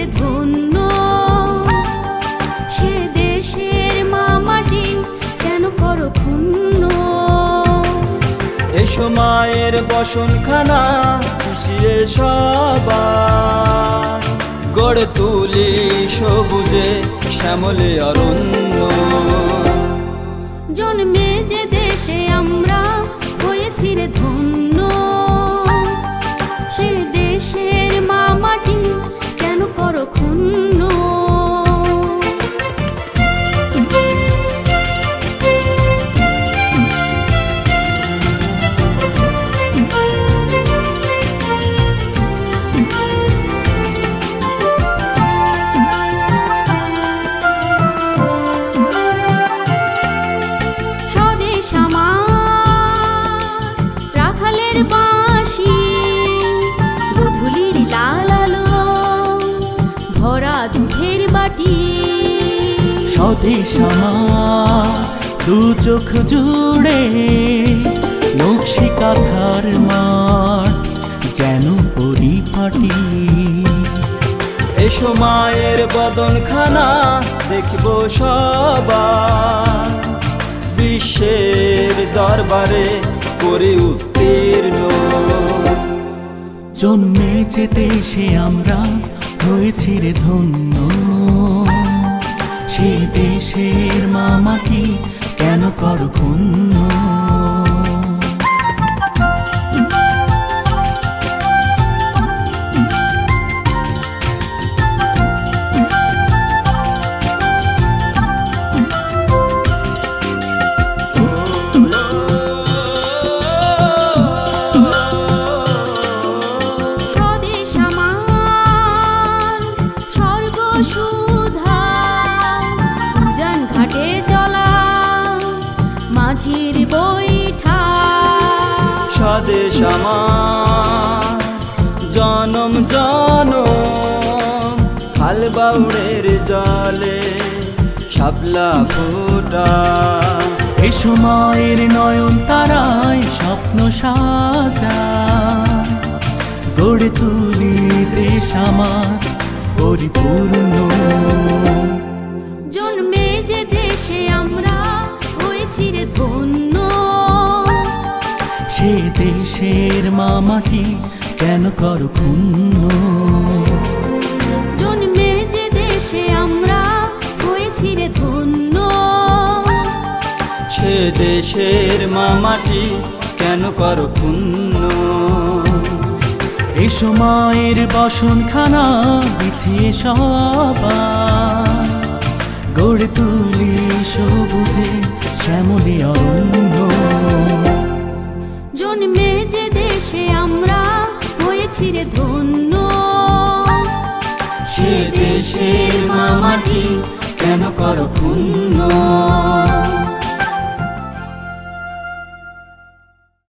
মায়ের বসন সে দেশের মামাটি কেন বসনখানা খুশিয়ে সবার গড়ে তুলি সবুজে শ্যামলে অরণ্য। জন্মে যে দেশে আমরা হয়েছি রে ধন্য ভরা দুধের বাটি দু চোখ জুড়ে নকশি কাঁথার মাঠ যেন পরিপাটি। এসো মায়ের বদনখানা, দেখব সবার। বিশ্বের দরবারে করে উত্তীর্ণ। জন্মে যে দেশে আমরা হয়েছি রে ধন্য। সে দেশের মামাকে কেন কর ক্ষুণ্ণ জনম জনম, হাল বাউড়ের জলে শাপলা ফোটা। এ সময়ের নয়ন তারায় স্বপ্ন সাজা। গড়ে তুলি দেশ আমার পরিপূর্ণ। জন্মে যে দেশে আমরা হয়েছি রে ধন্য। সে দেশের মামাটি কেন কর ক্ষুণ্ণ? জন্মে যে দেশে আমরা হয়েছি রে ধন্য। সে দেশের মামাটি কেন কর ক্ষুণ্ণ? এ সময়ের বসনখানা বিছিয়ে সবার গড়ে তুলি সবুজে শ্যামলি অরণ্য। জন্মে যে দেশে আমরা হয়েছি রে ধন্য। সে দেশের মামাটি কেন করো ক্ষুণ্ণ?